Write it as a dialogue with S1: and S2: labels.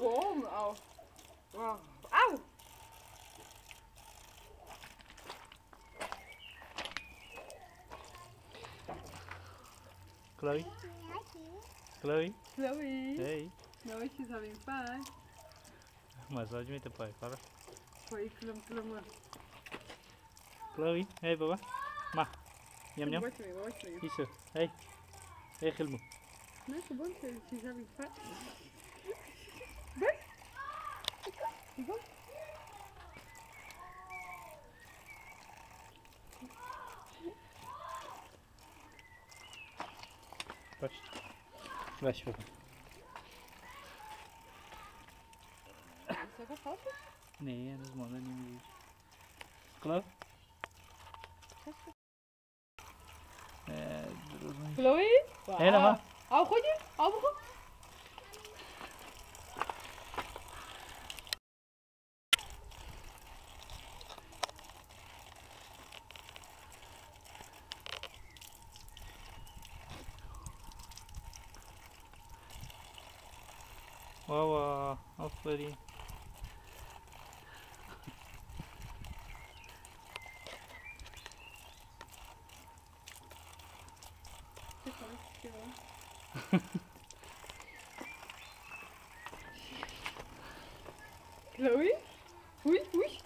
S1: warm auch. Wow. Au!
S2: Chloe? Chloe?
S1: Chloe.
S2: Hey.
S1: No, she's having fun.
S2: Massage met de pai, fala.
S1: Foi klum klum.
S2: Chloe, hey baba. Ma.
S1: Watch me.
S2: Isso. Hey. Hey.
S1: No, come on, she's having fun. Vai. Go.
S2: Patrz. Weź baba.
S1: Is dat een foto?
S2: Nee, dat is man, dat niet meer. Chloe?
S1: Chloe?
S2: Helemaal.
S1: Hou goed, hou goed.
S2: Valla aferin.
S1: Là oui Oui, oui.